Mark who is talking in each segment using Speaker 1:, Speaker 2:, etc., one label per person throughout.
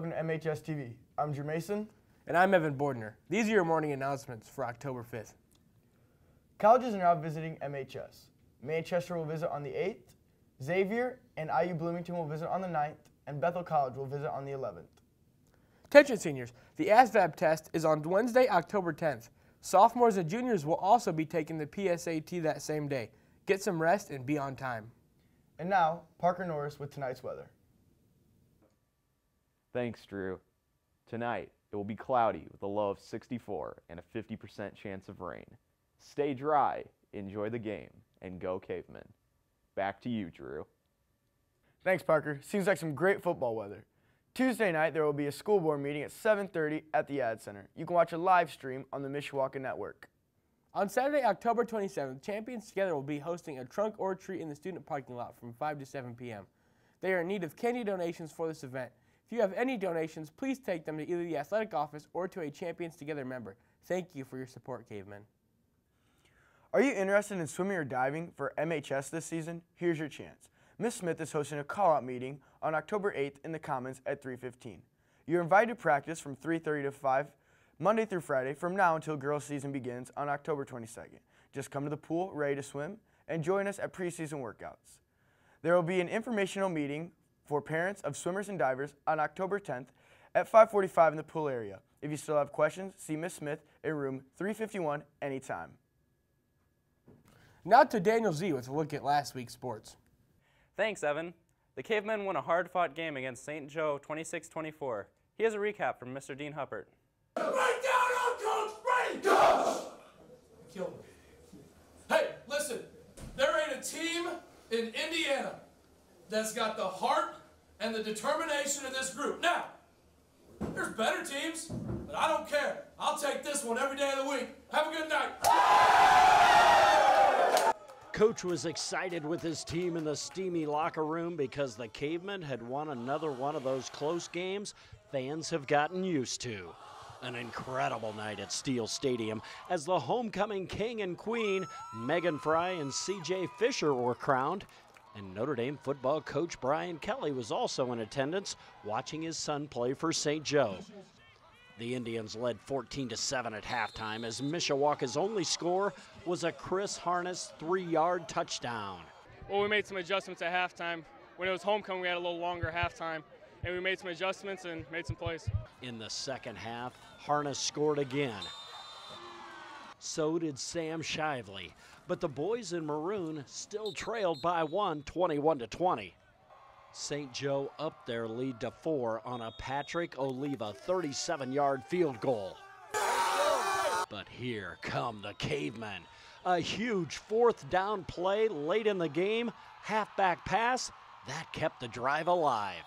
Speaker 1: welcome to MHS TV. I'm Drew Mason.
Speaker 2: And I'm Evan Bordner. These are your morning announcements for October 5th.
Speaker 1: Colleges are now visiting MHS. Manchester will visit on the 8th, Xavier and IU Bloomington will visit on the 9th, and Bethel College will visit on the 11th.
Speaker 2: Attention seniors, the ASVAB test is on Wednesday, October 10th. Sophomores and juniors will also be taking the PSAT that same day. Get some rest and be on time.
Speaker 1: And now, Parker Norris with tonight's weather.
Speaker 3: Thanks, Drew. Tonight, it will be cloudy with a low of 64 and a 50% chance of rain. Stay dry, enjoy the game, and go Cavemen. Back to you, Drew.
Speaker 1: Thanks, Parker. Seems like some great football weather. Tuesday night, there will be a school board meeting at 7.30 at the Ad Center. You can watch a live stream on the Mishawaka Network.
Speaker 2: On Saturday, October 27th, Champions Together will be hosting a trunk or treat in the student parking lot from 5 to 7 p.m. They are in need of candy donations for this event. If you have any donations, please take them to either the athletic office or to a Champions Together member. Thank you for your support, Cavemen.
Speaker 1: Are you interested in swimming or diving for MHS this season? Here's your chance. Miss Smith is hosting a call-out meeting on October 8th in the Commons at 3.15. You're invited to practice from 3.30 to 5 Monday through Friday from now until girls season begins on October 22nd. Just come to the pool ready to swim and join us at preseason workouts. There will be an informational meeting for parents of swimmers and divers on October 10th at 545 in the pool area. If you still have questions, see Miss Smith in room 351 anytime.
Speaker 2: Now to Daniel Z with a look at last week's sports.
Speaker 4: Thanks, Evan. The Cavemen won a hard-fought game against St. Joe 26-24. Here's a recap from Mr. Dean Huppert.
Speaker 5: Break down on coach, break coach! Kill me. Hey, listen, there ain't a team in Indiana that's got the heart and the determination of this group. Now, there's better teams, but I don't care. I'll take this one every day of the week. Have a good night.
Speaker 6: Coach was excited with his team in the steamy locker room because the Cavemen had won another one of those close games fans have gotten used to. An incredible night at Steele Stadium as the homecoming king and queen, Megan Fry and CJ Fisher, were crowned. And Notre Dame football coach Brian Kelly was also in attendance watching his son play for St. Joe. The Indians led 14 to 7 at halftime as Mishawaka's only score was a Chris Harness three-yard touchdown.
Speaker 7: Well, we made some adjustments at halftime. When it was homecoming, we had a little longer halftime, and we made some adjustments and made some plays.
Speaker 6: In the second half, Harness scored again. So did Sam Shively, but the boys in maroon still trailed by one, 21 to 20. St. Joe up their lead to four on a Patrick Oliva 37 yard field goal. But here come the cavemen. A huge fourth down play late in the game, halfback pass, that kept the drive alive.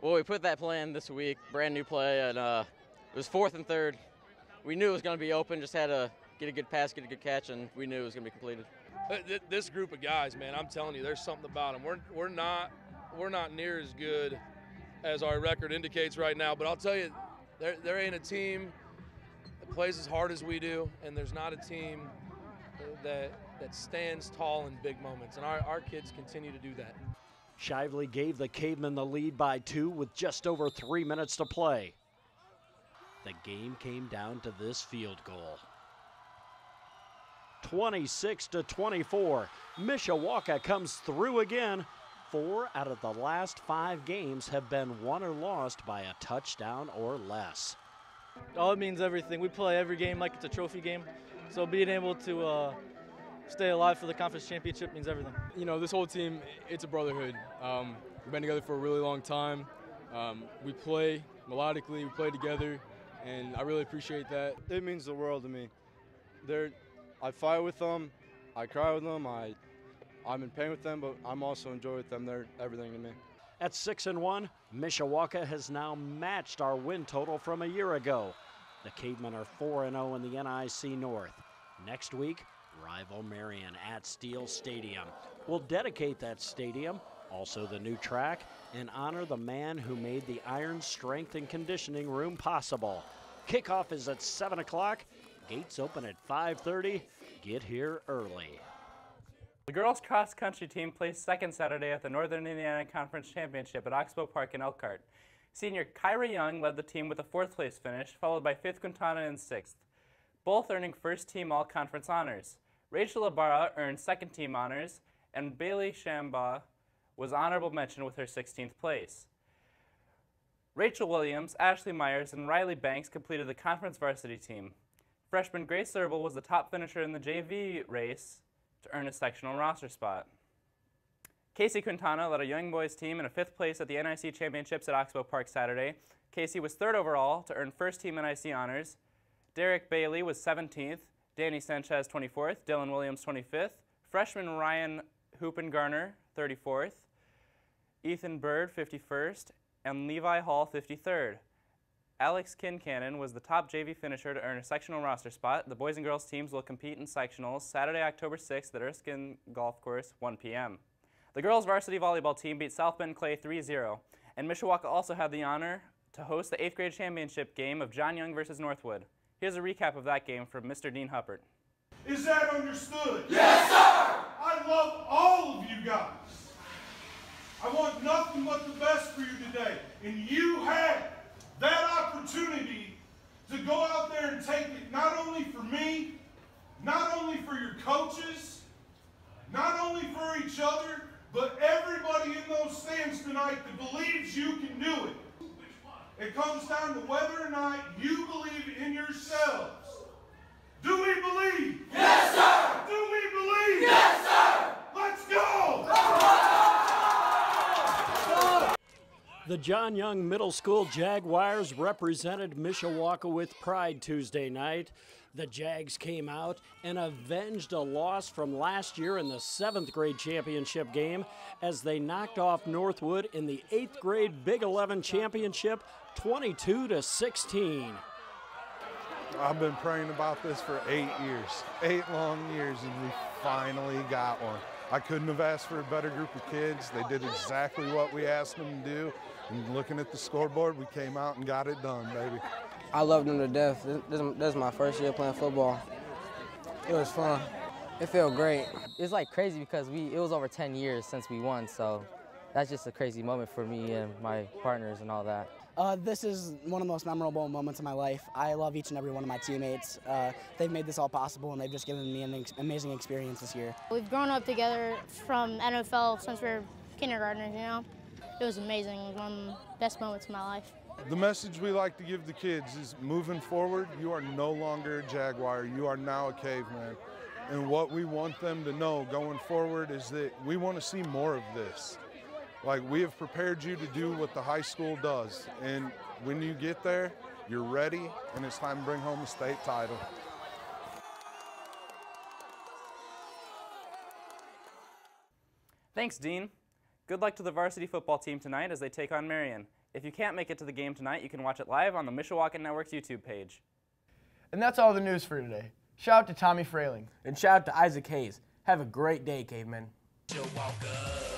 Speaker 4: Well, we put that plan this week, brand new play, and uh, it was fourth and third. We knew it was going to be open, just had to get a good pass, get a good catch, and we knew it was going to be completed.
Speaker 8: Uh, this group of guys, man, I'm telling you, there's something about them. We're, we're not we're not near as good as our record indicates right now, but I'll tell you, there, there ain't a team that plays as hard as we do, and there's not a team that that stands tall in big moments, and our, our kids continue to do that.
Speaker 6: Shively gave the Cavemen the lead by two with just over three minutes to play. The game came down to this field goal. 26 to 24. Mishawaka comes through again. Four out of the last five games have been won or lost by a touchdown or less.
Speaker 9: Oh, it means everything. We play every game like it's a trophy game. So being able to uh, stay alive for the conference championship means everything.
Speaker 10: You know, this whole team, it's a brotherhood. Um, we've been together for a really long time. Um, we play melodically, we play together, and I really appreciate that.
Speaker 11: It means the world to me. They're, I fight with them, I cry with them, I, I'm in pain with them, but I'm also enjoy with them. They're everything to me.
Speaker 6: At six and one, Mishawaka has now matched our win total from a year ago. The Cavemen are 4 and 0 in the NIC North. Next week, rival Marian at Steele Stadium. We'll dedicate that stadium, also the new track, and honor the man who made the Iron Strength and Conditioning Room possible. Kickoff is at 7 o'clock. Gates open at 5:30. Get here early.
Speaker 12: The girls cross country team placed second Saturday at the Northern Indiana Conference Championship at Oxbow Park in Elkhart. Senior Kyra Young led the team with a fourth place finish, followed by fifth Quintana and sixth, both earning first team all conference honors. Rachel Ibarra earned second team honors, and Bailey Shambaugh was honorable mention with her 16th place. Rachel Williams, Ashley Myers, and Riley Banks completed the conference varsity team. Freshman Grace Serbel was the top finisher in the JV race to earn a sectional roster spot. Casey Quintana led a young boys team in a fifth place at the NIC Championships at Oxbow Park Saturday. Casey was third overall to earn first team NIC honors. Derek Bailey was 17th, Danny Sanchez 24th, Dylan Williams 25th, freshman Ryan Hoopengarner 34th, Ethan Bird 51st, and Levi Hall 53rd. Alex Kincannon was the top JV finisher to earn a sectional roster spot. The boys and girls teams will compete in sectionals Saturday, October 6th at Erskine Golf Course, 1 p.m. The girls varsity volleyball team beat South Bend Clay 3-0, and Mishawaka also had the honor to host the 8th grade championship game of John Young versus Northwood. Here's a recap of that game from Mr. Dean Huppert.
Speaker 13: Is that understood? Yes, sir! I love all of you guys. I want nothing but the best for you today. And you had that opportunity to go out there and take it not only for me, not only for your coaches, not only for each other, but everybody in those stands tonight that believes you can do it. It comes down to whether or not you believe in yourselves. Do we believe? Yes, sir! Do we believe? Yes, sir! Let's go!
Speaker 6: The John Young Middle School Jaguars represented Mishawaka with pride Tuesday night. The Jags came out and avenged a loss from last year in the seventh grade championship game as they knocked off Northwood in the eighth grade Big 11 championship 22 to 16.
Speaker 14: I've been praying about this for eight years, eight long years, and we finally got one. I couldn't have asked for a better group of kids. They did exactly what we asked them to do. And looking at the scoreboard, we came out and got it done, baby.
Speaker 15: I loved them to death. This, this is my first year playing football. It was fun. It felt great.
Speaker 16: It's like crazy because we it was over 10 years since we won, so that's just a crazy moment for me and my partners and all that.
Speaker 17: Uh, this is one of the most memorable moments of my life. I love each and every one of my teammates. Uh, they've made this all possible, and they've just given me an ex amazing experience this year.
Speaker 18: We've grown up together from NFL since we were kindergartners, you know? It was amazing. It was one of the best moments of my life.
Speaker 14: The message we like to give the kids is moving forward, you are no longer a Jaguar, you are now a caveman. And what we want them to know going forward is that we want to see more of this. Like we have prepared you to do what the high school does. And when you get there, you're ready and it's time to bring home a state title.
Speaker 12: Thanks, Dean. Good luck to the varsity football team tonight as they take on Marian. If you can't make it to the game tonight, you can watch it live on the Mishawaka Network's YouTube page.
Speaker 1: And that's all the news for today. Shout out to Tommy Frailing.
Speaker 2: And shout out to Isaac Hayes. Have a great day, cavemen.
Speaker 19: Mishawaka,